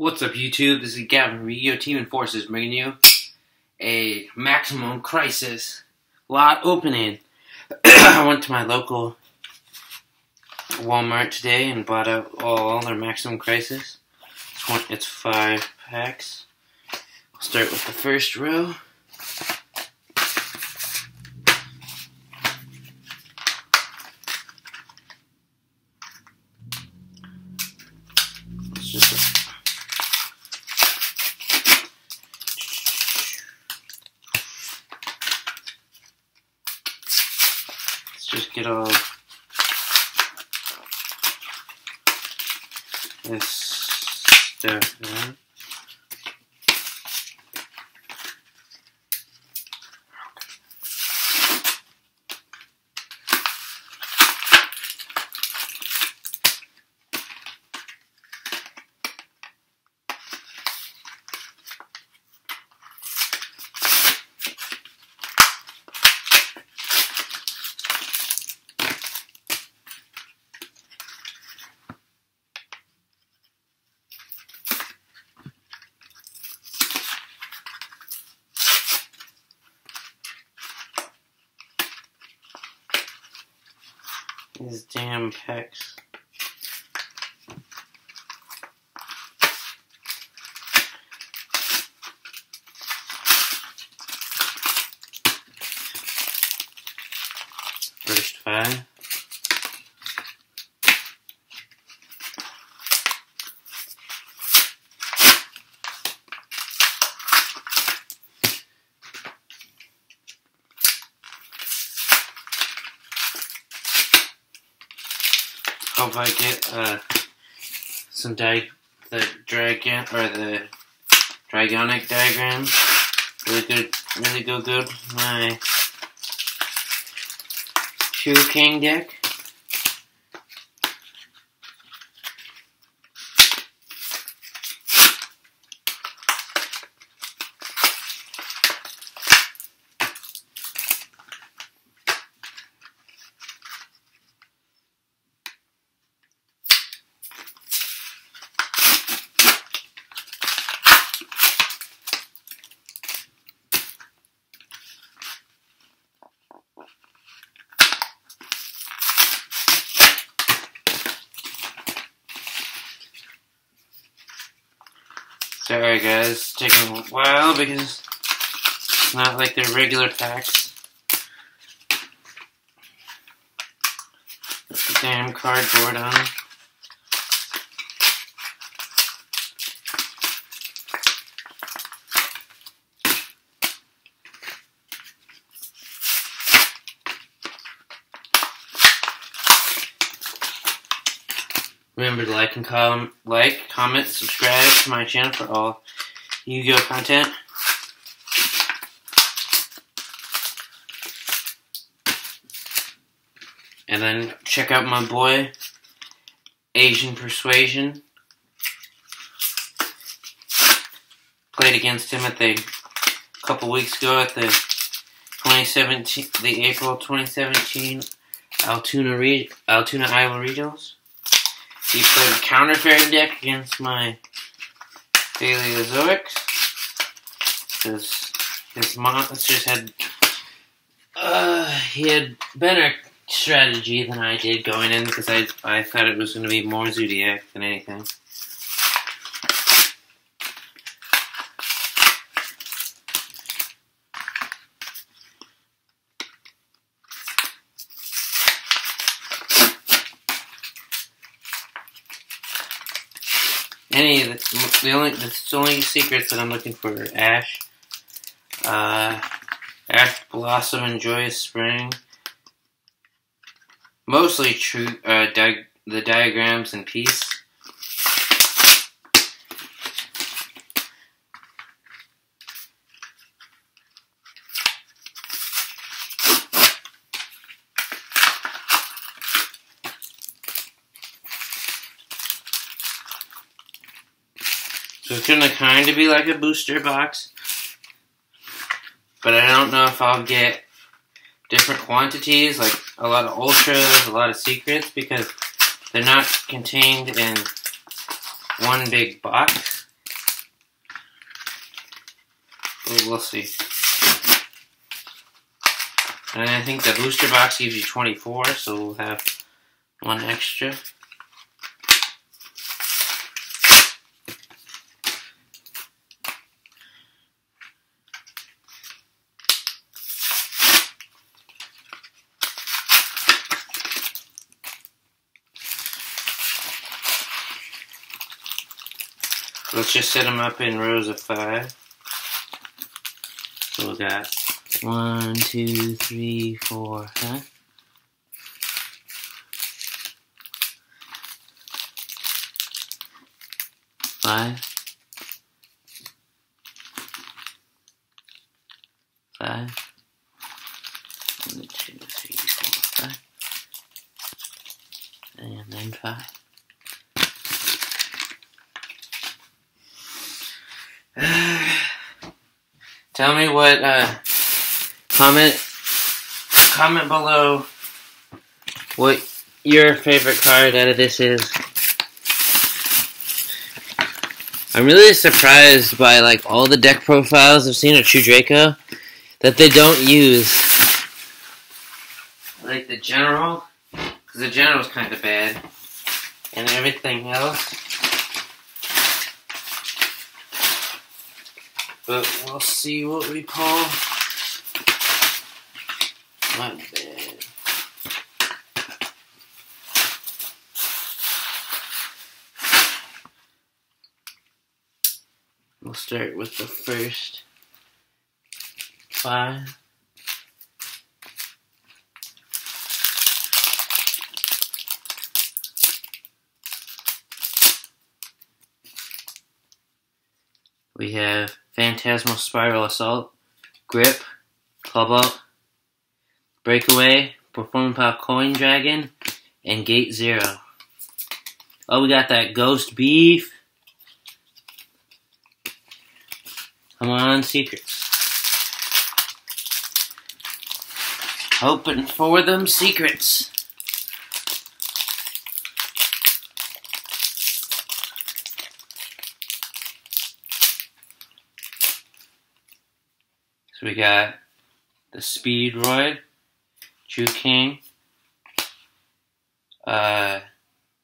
What's up, YouTube? This is Gavin Rio, Team Enforcers, bringing you a Maximum Crisis lot opening. I went to my local Walmart today and bought out all their Maximum Crisis. It's five packs. I'll start with the first row. Just get all this stuff in. These damn packs. First five. Hope I get uh, some di the dragon or the dragonic diagrams. Really good, really go good. My two king deck. Guys, it's taking a while because it's not like their regular packs. Put the damn cardboard on. Remember to like and com- like, comment, subscribe to my channel for all Yu-Gi-Oh content. And then check out my boy Asian Persuasion. Played against him at the couple weeks ago at the 2017, the April 2017 Altoona Re- Altoona Iowa Regionals. He played a counter fairy deck against my Paleozoics. Because his monsters had. Uh, he had better strategy than I did going in because I, I thought it was going to be more Zodiac than anything. Any of the, only the only secrets that I'm looking for are Ash, uh, Ash Blossom and Joyous Spring. Mostly true uh, di- the diagrams and peace. it's going to kind of be like a booster box. But I don't know if I'll get different quantities, like a lot of ultras, a lot of secrets, because they're not contained in one big box. But we'll see. And I think the booster box gives you 24, so we'll have one extra. Let's just set them up in rows of five. So we got one, two, three, four, huh? Five. Five. One, two, three, four, five. And then five. Tell me what, uh, comment, comment below what your favorite card out of this is. I'm really surprised by, like, all the deck profiles I've seen of True Draco that they don't use. Like the General, because the General's kind of bad. And everything else. But we'll see what we pull. Not bad. We'll start with the first five. We have Phantasmal Spiral Assault, Grip, Cobalt, Breakaway, Performing Power Coin Dragon, and Gate Zero. Oh, we got that Ghost Beef. Come on, Secrets. Hoping for them secrets. So we got the Speedroid, True King, uh,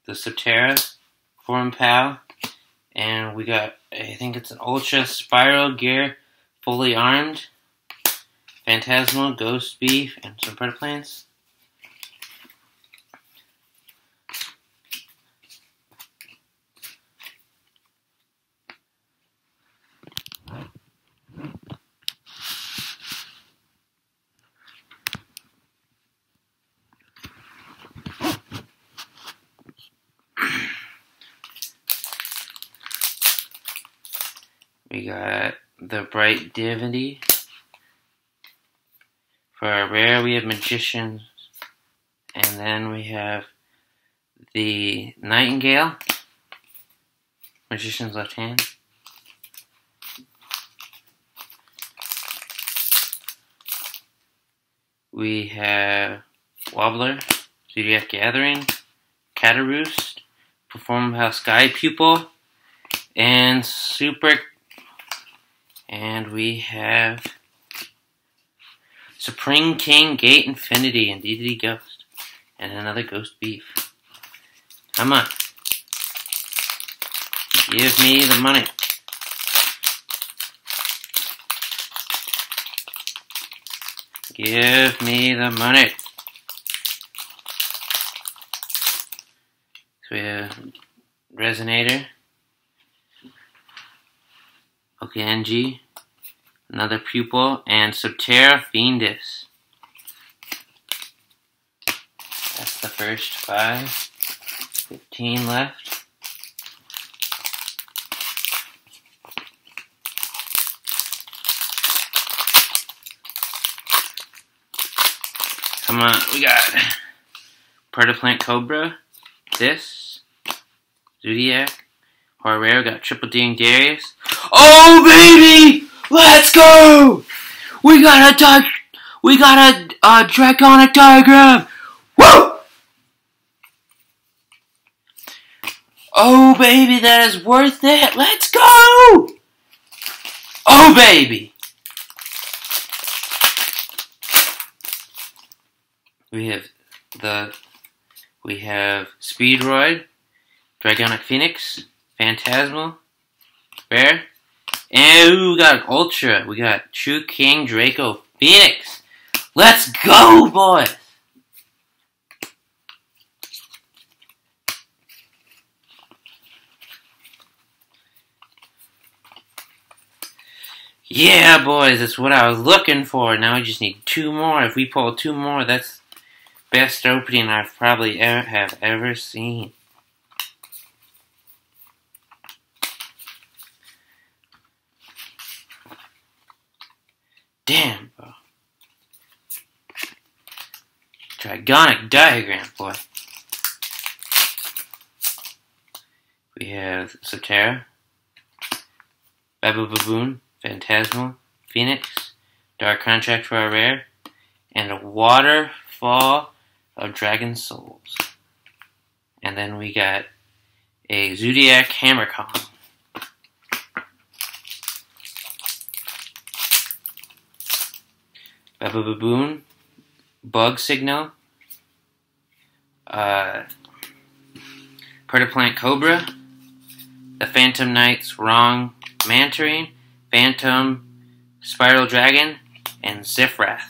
the Subterra, Form Pal, and we got, I think it's an Ultra Spiral Gear, fully armed, Phantasmal, Ghost Beef, and some Predator We got the Bright Divinity. For our rare, we have Magicians. And then we have the Nightingale. Magician's left hand. We have Wobbler, Zodiac Gathering, Cataroost, Perform House Sky Pupil, and Super and we have Supreme King, Gate Infinity, and DDD Ghost. And another Ghost Beef. Come on. Give me the money. Give me the money. So we have Resonator. Okanji, another pupil, and Subterra Fiendus. That's the first five. Fifteen left. Come on, we got Plant Cobra, this, Zodiac, Horror got Triple D and Darius. Oh baby, let's go! We got a touch. we got a, a dragonic diagram. Woo! Oh baby, that is worth it. Let's go! Oh baby! We have the we have Speedroid, Dragonic Phoenix, Phantasmal, Bear, and we got Ultra. We got True King Draco Phoenix. Let's go, boys! Yeah, boys, that's what I was looking for. Now we just need two more. If we pull two more, that's best opening I've probably ever have ever seen. Damn, bro. Dragonic diagram, boy. We have Sotera, Babu Baboon, Phantasmal, Phoenix, Dark Contract for a rare, and a Waterfall of Dragon Souls. And then we got a Zoodiac Hammerkong. Baba Baboon, Bug Signal, uh, Plant Cobra, the Phantom Knights Wrong Mantarine, Phantom, Spiral Dragon, and Zefraath.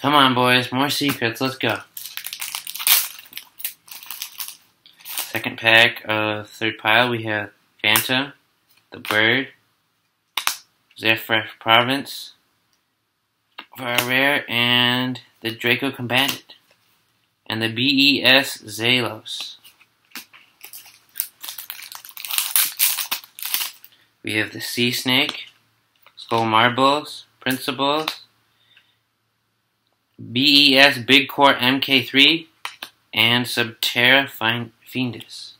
Come on, boys. More secrets. Let's go. Second pack of third pile, we have Phantom, the Bird, Zephyr Province, for rare, and the Draco Combatant, and the BES Zalos. We have the Sea Snake, Skull Marbles, Principles, BES Big Core MK3, and Subterra Fiendus.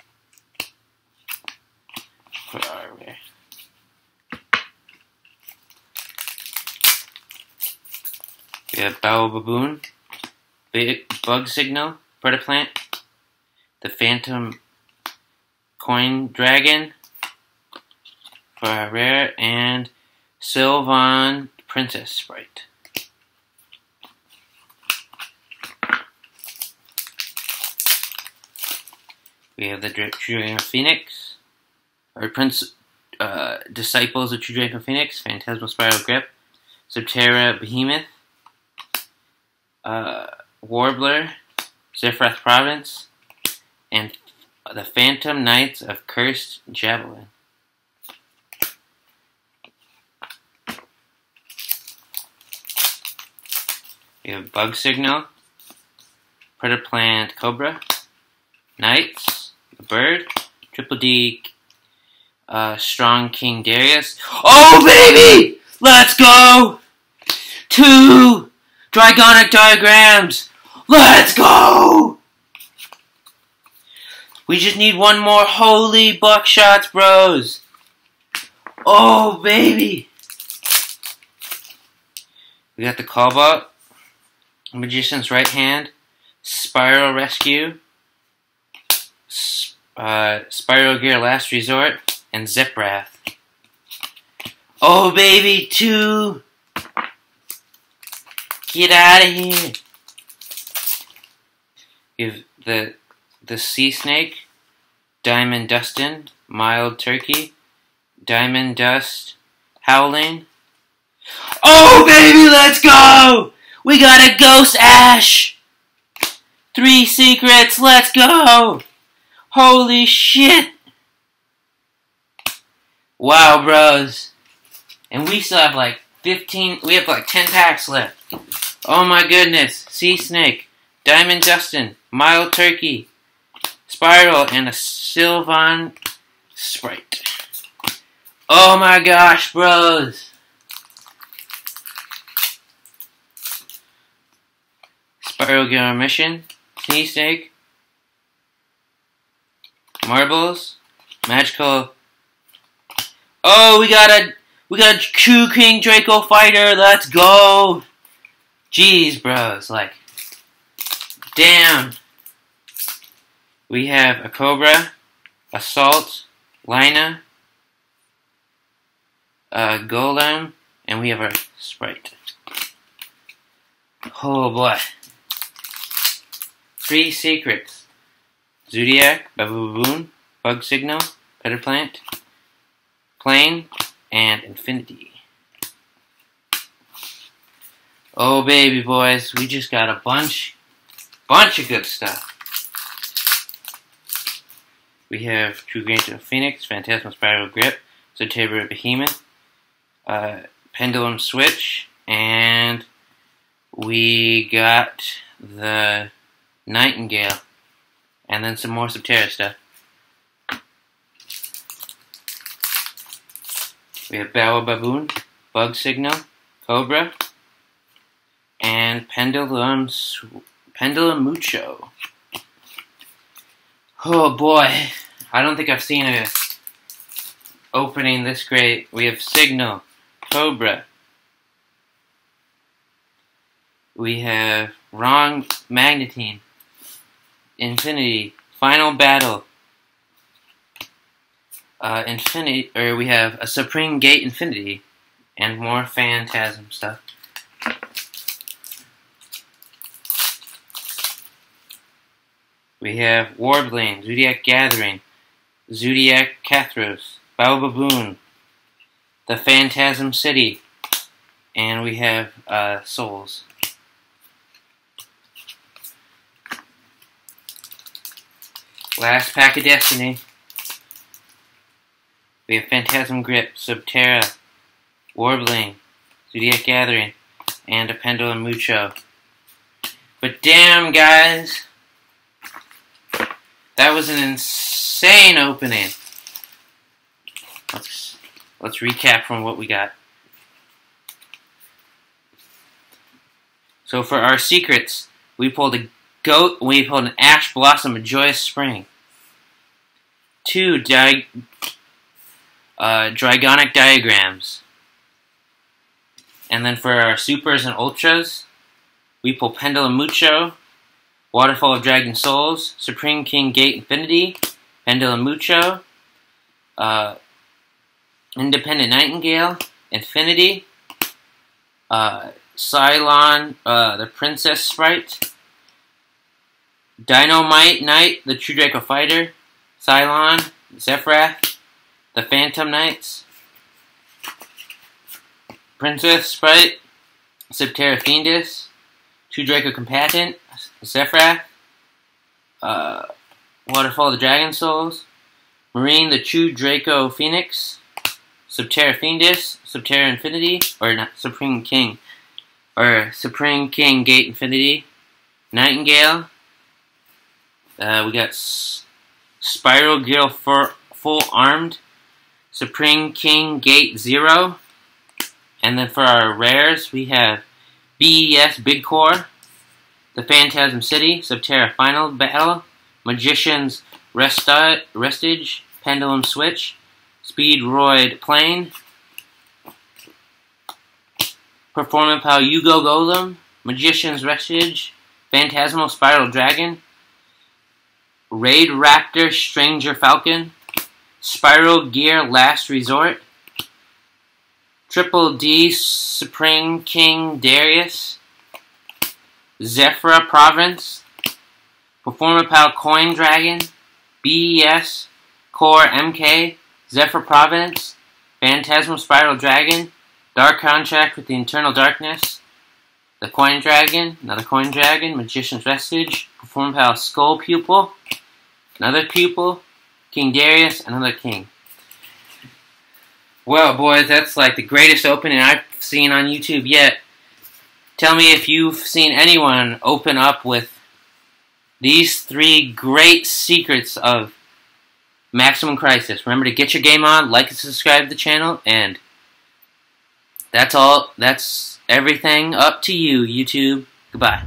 We have Bow Baboon, Big Bug Signal, Plant, the Phantom Coin Dragon, for rare, and Sylvan Princess Sprite. We have the True Phoenix, or Prince, uh, Disciples of True Draco Phoenix, Phantasmal Spiral Grip, Subterra Behemoth, uh, Warbler, Zephyrath Province, and the Phantom Knights of Cursed Javelin. We have Bug Signal, Predator Plant Cobra, Knights, the Bird, Triple D, uh, Strong King Darius. Oh, baby! Let's go! Two Dragonic Diagrams! Let's go! We just need one more holy buckshots, bros! Oh, baby! We got the Cobalt, Magician's Right Hand, Spiral Rescue, uh, Spiral Gear Last Resort, and Zefraath. Oh baby, two! Get out of here! Give the the Sea Snake, Diamond Dustin, Mild Turkey, Diamond Dust, Howling. Oh baby, let's go! We got a Ghost Ash! Three secrets, let's go! Holy shit! Wow, bros. And we still have like 15, we have like 10 packs left. Oh my goodness. Sea Snake, Diamond Justin, Mild Turkey, Spiral, and a Sylvan Sprite. Oh my gosh, bros. Spiral Gear Mission, Sneeze Snake, Marbles, Magical. Oh, we got a we got a True King Draco fighter. Let's go. Jeez, bros, like, damn. We have a Cobra, Assault, Lina, a Golem, and we have our Sprite. Oh boy. Three secrets. Zodiac, Baboon, Bug Signal, Petter Plant, Plane, and Infinity. Oh baby boys, we just got a bunch, bunch of good stuff. We have True Granger of Phoenix, Phantasmal Spiral Grip, Soteria Behemoth, uh, Pendulum Switch, and we got the Nightingale, and then some more Subterra stuff. We have Bower Baboon, Bug Signal, Cobra, and Pendulum, Pendulum Mucho. Oh boy, I don't think I've seen a opening this great. We have Signal, Cobra. We have Wrong Magnetine, Infinity, Final Battle, uh, Infinity, or we have a Supreme Gate Infinity, and more Phantasm stuff. We have Warbling, Zodiac Gathering, Zodiac Kathros, Baboon, The Phantasm City, and we have uh, Souls. Last pack of Destiny. We have Phantasm Grip, Subterra, Warbling, Zodiac Gathering, and a Pendulum Mucho. But damn, guys, that was an insane opening. Let's let's recap from what we got. So for our secrets, we pulled a goat. We pulled an ash blossom, a joyous spring. Two di uh, dragonic diagrams. And then for our supers and ultras, we pull Pendulum Mucho, Waterfall of Dragon Souls, Supreme King Gate Infinity, Pendulum Mucho, uh, Independent Nightingale, Infinity, uh, Cylon, uh, the Princess Sprite, Dinomight Knight, the True Draco Fighter, Cylon, Zefraath, the Phantom Knights, Princess Sprite, Subterra Fiendus, two Draco Combatant, Zefraath, uh, Waterfall the Dragon Souls, Marine the True Draco Phoenix, Subterra Fiendus, Subterra Infinity, or not, Supreme King, or Supreme King Gate Infinity, Nightingale, uh, we got S Spiral Gill Full Armed, Supreme King Gate Zero, and then for our rares, we have BES Big Core, The Phantasm City, Subterra Final Battle, Magician's Resti Restige, Pendulum Switch, Speedroid Plane, Performapal Yugo Golem, Magician's Restage, Phantasmal Spiral Dragon, Raid Raptor Stranger Falcon, Spiral Gear Last Resort, Triple D Supreme King Darius, Zephyra Province, Performapal Coin Dragon, BES, Core MK, Zephyr Province, Phantasmal Spiral Dragon, Dark Contract with the Eternal Darkness, the Coin Dragon, another Coin Dragon, Magician's Vestige, Performapal Skull Pupil, another Pupil, King Darius, another King. Well, boys, that's like the greatest opening I've seen on YouTube yet. Tell me if you've seen anyone open up with these three great secrets of Maximum Crisis. Remember to get your game on, like and subscribe to the channel, and that's all. That's everything up to you, YouTube. Goodbye.